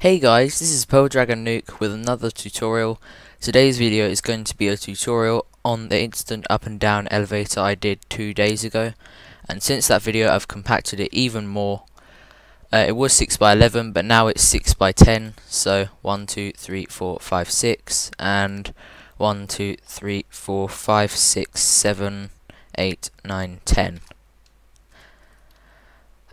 Hey guys, this is Pearl Dragon Nuke with another tutorial. Today's video is going to be a tutorial on the instant up and down elevator I did two days ago. And since that video I've compacted it even more. Uh, it was 6 by 11 but now it's 6 by 10 so 1, 2, 3, 4, 5, 6 and 1, 2, 3, 4, 5, 6, 7, 8, 9, 10.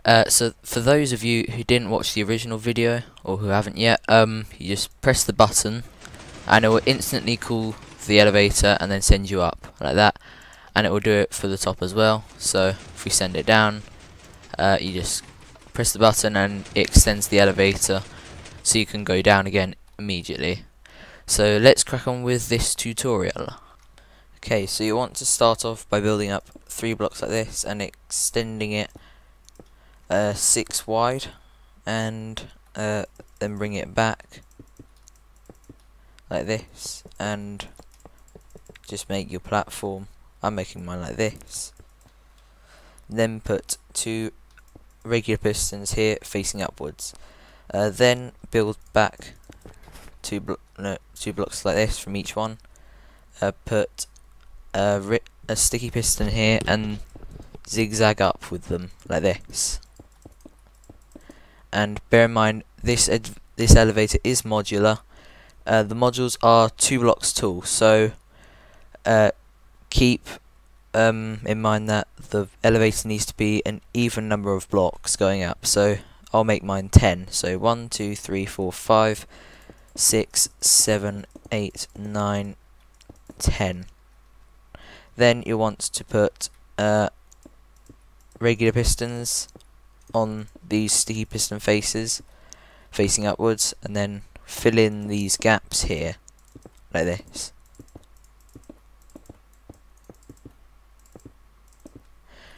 Uh, so for those of you who didn't watch the original video or who haven't yet, um, you just press the button and it will instantly call the elevator and then send you up like that. And it will do it for the top as well. So if we send it down uh, you just press the button and it extends the elevator so you can go down again immediately. So let's crack on with this tutorial. Okay so you want to start off by building up three blocks like this and extending it uh, 6 wide and uh, then bring it back like this and just make your platform. I'm making mine like this. Then put two regular pistons here facing upwards. Uh, then build back two, blo no, two blocks like this from each one. Uh, put a, a sticky piston here and zigzag up with them like this and bear in mind this this elevator is modular. Uh, the modules are two blocks tall so uh, keep um, in mind that the elevator needs to be an even number of blocks going up. So I'll make mine 10 so 1 2 3 4 5 6 7 8 9 10 then you want to put uh, regular pistons on these sticky piston faces facing upwards and then fill in these gaps here like this.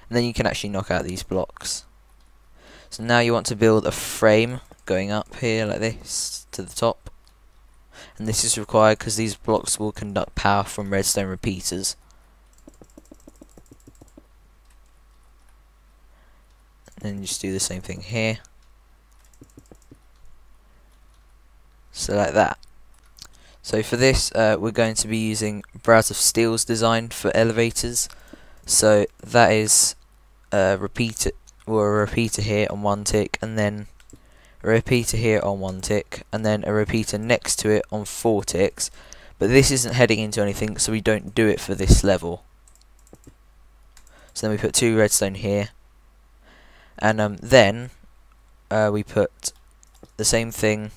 And then you can actually knock out these blocks. So now you want to build a frame going up here like this to the top. And this is required because these blocks will conduct power from redstone repeaters and just do the same thing here. So like that. So for this uh, we're going to be using Browse of Steel's design for elevators. So that is a repeater or a repeater here on one tick and then a repeater here on one tick and then a repeater next to it on four ticks. But this isn't heading into anything so we don't do it for this level. So then we put two redstone here and um, then uh, we put the same thing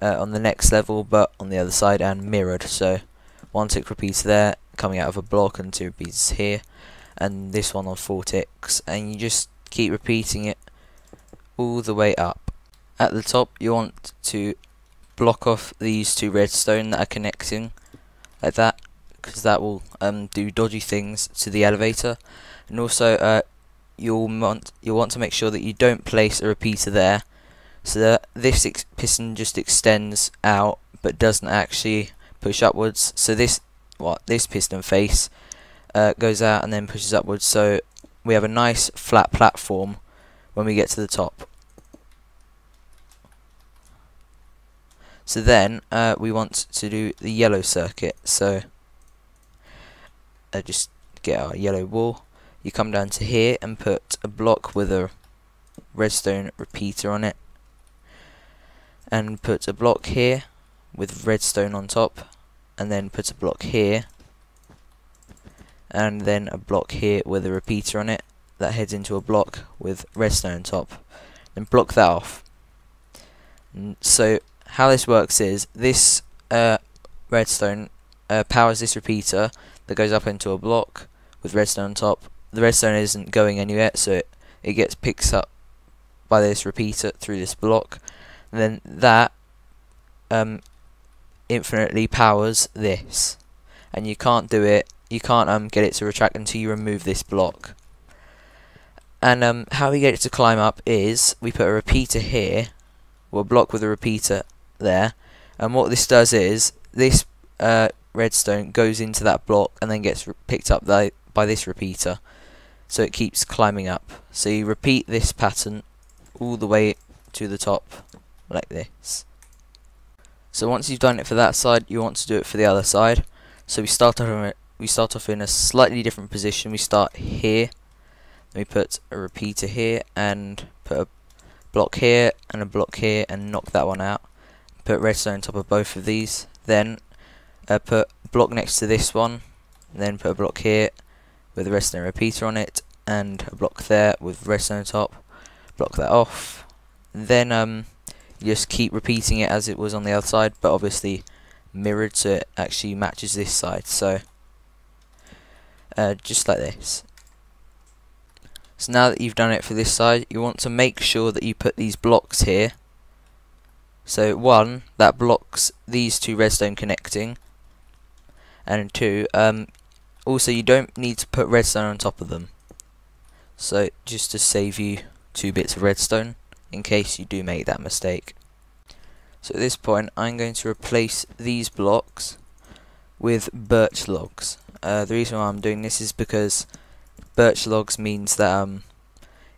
uh, on the next level but on the other side and mirrored. So one tick repeats there coming out of a block and two repeats here. And this one on four ticks. And you just keep repeating it all the way up. At the top you want to block off these two redstone that are connecting like that because that will um, do dodgy things to the elevator. And also uh, you'll want you'll want to make sure that you don't place a repeater there so that this piston just extends out but doesn't actually push upwards. So this what this piston face uh, goes out and then pushes upwards. So we have a nice flat platform when we get to the top. So then uh, we want to do the yellow circuit. So uh, just get our yellow wool you come down to here and put a block with a redstone repeater on it. And put a block here with redstone on top. And then put a block here. And then a block here with a repeater on it that heads into a block with redstone on top. Then block that off. So how this works is this uh, redstone uh, powers this repeater that goes up into a block with redstone on top the redstone isn't going anywhere, so it, it gets picked up by this repeater through this block. And then that um, infinitely powers this. And you can't do it, you can't um, get it to retract until you remove this block. And um, how we get it to climb up is we put a repeater here, or a block with a repeater there. And what this does is this uh, redstone goes into that block and then gets picked up by, by this repeater so it keeps climbing up. So you repeat this pattern all the way to the top like this. So once you've done it for that side, you want to do it for the other side. So we start off we start off in a slightly different position. We start here. Then we put a repeater here and put a block here and a block here and knock that one out. Put redstone on top of both of these. Then uh, put block next to this one. Then put a block here with a redstone repeater on it and a block there with redstone on top. Block that off. Then um, just keep repeating it as it was on the other side, but obviously mirrored so it actually matches this side. So uh, just like this. So now that you've done it for this side, you want to make sure that you put these blocks here. So one, that blocks these two redstone connecting. And two, um, also you don't need to put redstone on top of them. So just to save you two bits of redstone in case you do make that mistake. So at this point I'm going to replace these blocks with birch logs. Uh, the reason why I'm doing this is because birch logs means that um,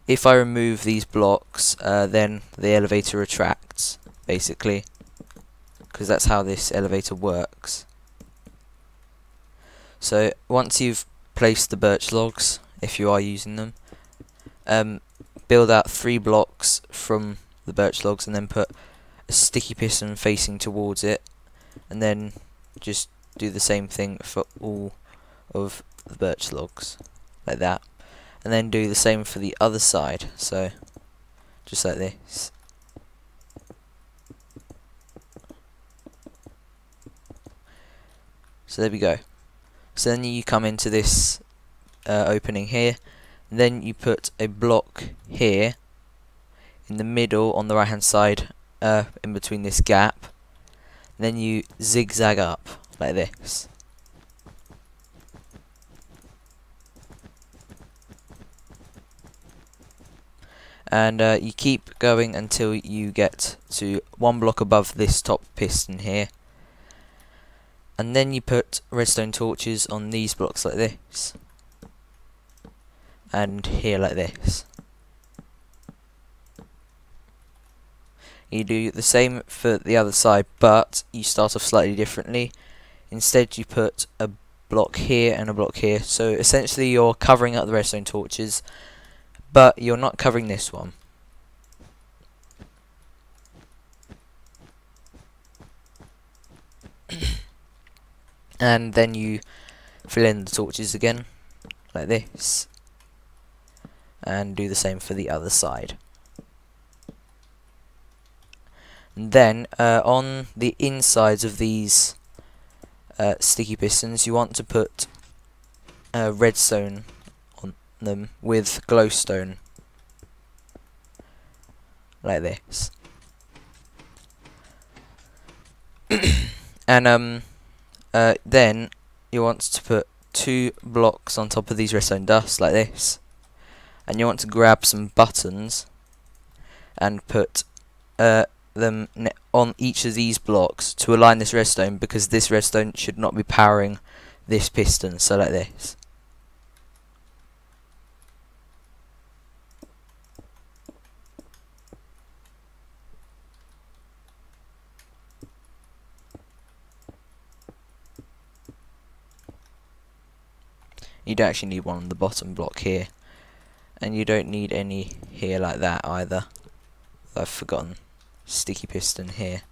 if I remove these blocks, uh, then the elevator retracts, basically, because that's how this elevator works. So once you've placed the birch logs, if you are using them, um, build out three blocks from the birch logs and then put a sticky piston facing towards it, and then just do the same thing for all of the birch logs like that. And then do the same for the other side so just like this. So there we go so then you come into this uh, opening here. Then you put a block here in the middle on the right hand side uh, in between this gap. Then you zigzag up like this. And uh, you keep going until you get to one block above this top piston here and then you put redstone torches on these blocks like this. And here like this. You do the same for the other side but you start off slightly differently. Instead you put a block here and a block here. So essentially you're covering up the redstone torches but you're not covering this one. And then you fill in the torches again, like this, and do the same for the other side. And then, uh, on the insides of these uh, sticky pistons, you want to put uh, redstone on them with glowstone. Like this. And um uh, then you want to put two blocks on top of these redstone dust like this. And you want to grab some buttons and put uh, them on each of these blocks to align this redstone because this redstone should not be powering this piston. So like this you don't actually need one on the bottom block here. And you don't need any here like that either. I've forgotten. Sticky piston here.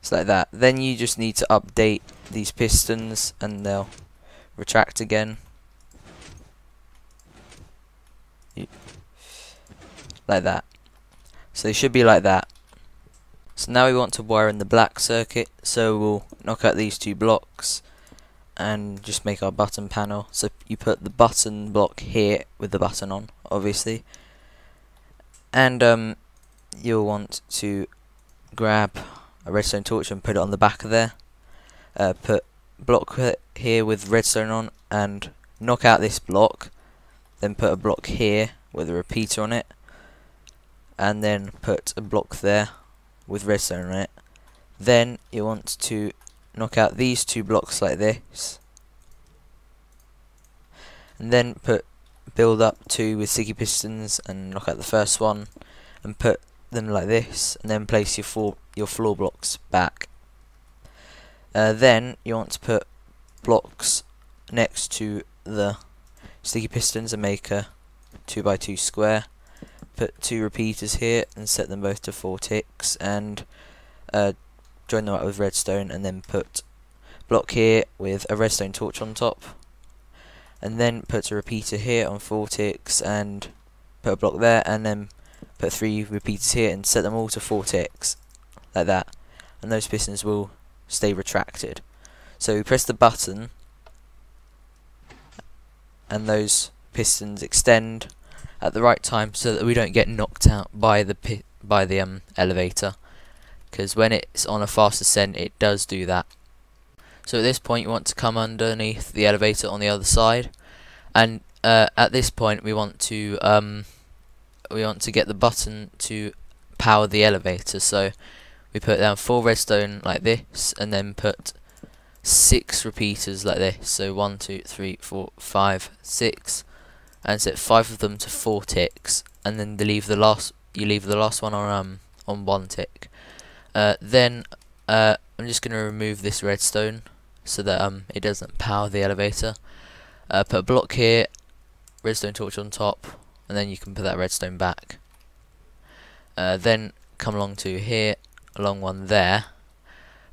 So like that. Then you just need to update these pistons and they'll retract again. Like that. So they should be like that so now we want to wire in the black circuit, so we'll knock out these two blocks and just make our button panel. So you put the button block here with the button on, obviously. And um, you'll want to grab a redstone torch and put it on the back of there. Uh, put block here with redstone on and knock out this block. Then put a block here with a repeater on it. And then put a block there with redstone on it. Then you want to knock out these two blocks like this. and then put build up two with sticky pistons and knock out the first one and put them like this and then place your four your floor blocks back uh, then you want to put blocks next to the sticky pistons and make a 2x2 square put two repeaters here and set them both to 4 ticks and uh, join them up with redstone and then put block here with a redstone torch on top and then put a repeater here on 4 ticks and put a block there and then put three repeaters here and set them all to 4 ticks like that. And those pistons will stay retracted. So we press the button and those pistons extend at the right time so that we don't get knocked out by the pi by the um, elevator. Because when it's on a fast ascent it does do that. So at this point you want to come underneath the elevator on the other side. And uh, at this point we want to um, we want to get the button to power the elevator. So we put down four redstone like this and then put six repeaters like this. So one two three four five six and set five of them to four ticks and then leave the last you leave the last one on um on one tick. Uh, then uh, I'm just going to remove this redstone so that um it doesn't power the elevator. Uh, put a block here redstone torch on top and then you can put that redstone back. Uh, then come along to here along one there.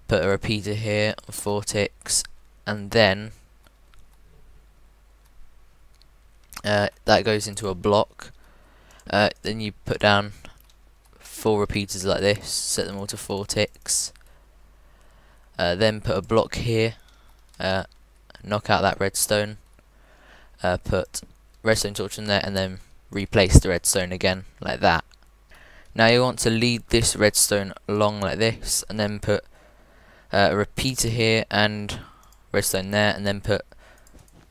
Put a repeater here four ticks and then uh, that goes into a block uh, then you put down four repeaters like this set them all to four ticks uh, then put a block here uh, knock out that redstone uh, put redstone torch in there and then replace the redstone again like that. Now you want to lead this redstone along like this and then put a repeater here and redstone there and then put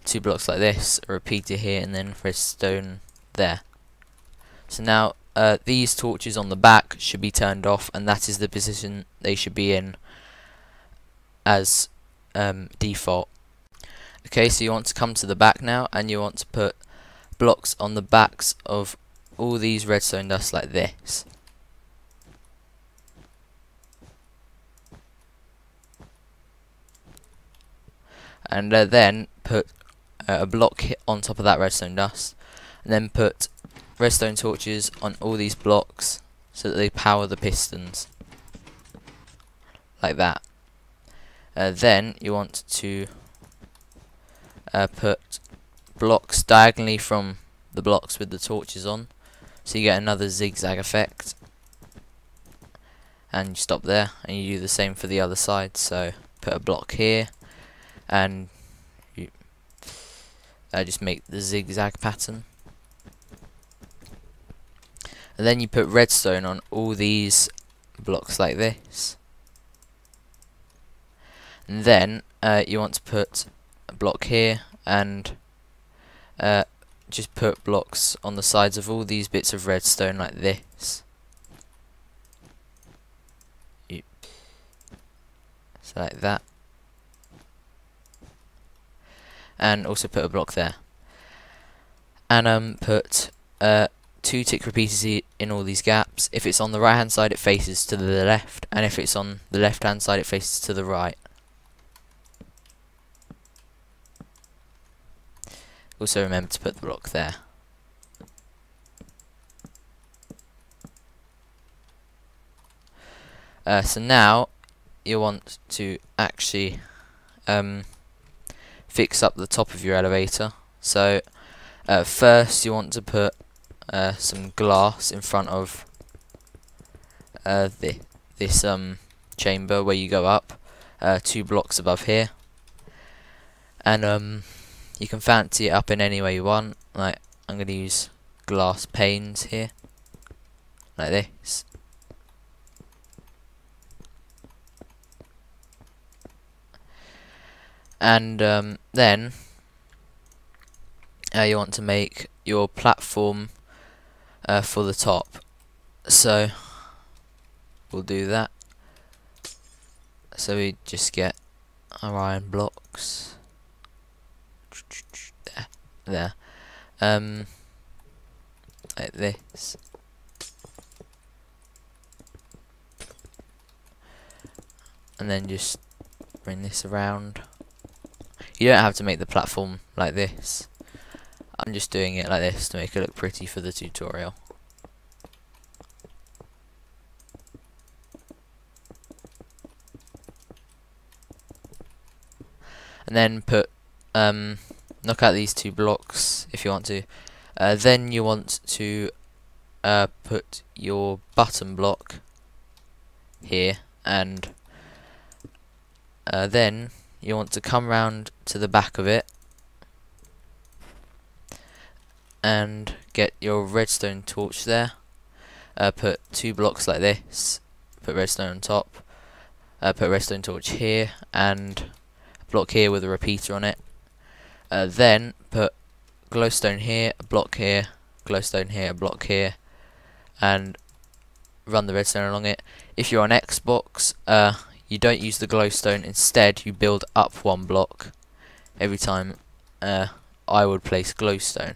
two blocks like this, a repeater here and then redstone there. So now uh, these torches on the back should be turned off and that is the position they should be in as um, default. Okay, so you want to come to the back now and you want to put blocks on the backs of all these redstone dust like this. And uh, then put uh, a block on top of that redstone dust. And then put redstone torches on all these blocks so that they power the pistons. Like that. Uh, then you want to uh, put blocks diagonally from the blocks with the torches on so you get another zigzag effect and you stop there and you do the same for the other side so put a block here and just make the zigzag pattern and then you put redstone on all these blocks like this and then uh, you want to put a block here and uh, just put blocks on the sides of all these bits of redstone like this. So like that. And also put a block there. And um, put uh, two tick repeaters in all these gaps. If it's on the right hand side it faces to the left and if it's on the left hand side it faces to the right. Also remember to put the block there. Uh, so now you want to actually um, fix up the top of your elevator. So uh, first you want to put uh, some glass in front of uh, the, this um, chamber where you go up, uh, two blocks above here, and um, you can fancy it up in any way you want. Like, I'm going to use glass panes here. Like this. And um, then, uh, you want to make your platform uh, for the top. So, we'll do that. So we just get our iron blocks there. Um, like this. And then just bring this around. You don't have to make the platform like this. I'm just doing it like this to make it look pretty for the tutorial. And then put um, knock out these two blocks if you want to. Uh, then you want to uh, put your button block here and uh, then you want to come round to the back of it and get your redstone torch there. Uh, put two blocks like this. Put redstone on top. Uh, put redstone torch here and a block here with a repeater on it. Uh, then put glowstone here, a block here, glowstone here, a block here, and run the redstone along it. If you're on Xbox, uh, you don't use the glowstone. Instead, you build up one block every time uh, I would place glowstone.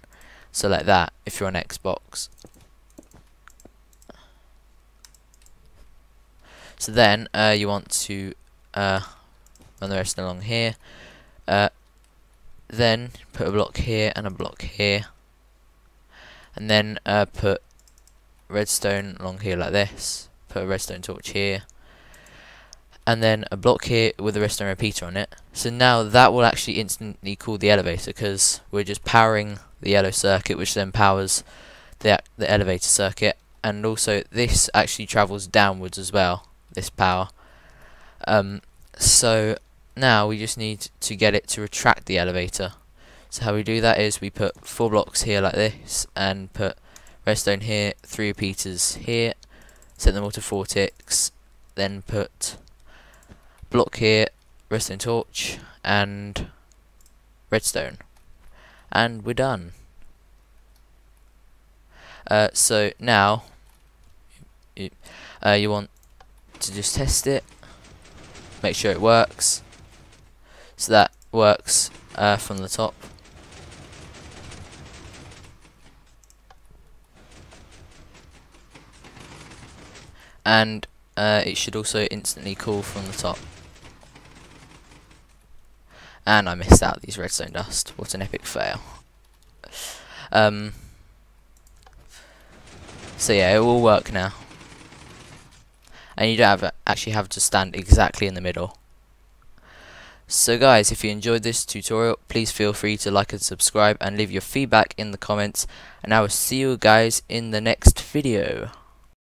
So like that, if you're on Xbox. So then, uh, you want to uh, run the rest along here. Uh, then put a block here and a block here and then uh, put redstone along here like this put a redstone torch here and then a block here with a redstone repeater on it. So now that will actually instantly cool the elevator because we're just powering the yellow circuit which then powers the, the elevator circuit. And also this actually travels downwards as well this power. Um, so now we just need to get it to retract the elevator. So how we do that is we put four blocks here like this and put redstone here, three repeaters here, set them all to four ticks, then put block here, redstone torch and redstone. And we're done. Uh, so now you, uh, you want to just test it, make sure it works so that works uh, from the top. And uh, it should also instantly cool from the top. And I missed out these redstone dust. What an epic fail. Um, so yeah, it will work now. And you don't have actually have to stand exactly in the middle. So guys, if you enjoyed this tutorial, please feel free to like and subscribe and leave your feedback in the comments. And I will see you guys in the next video.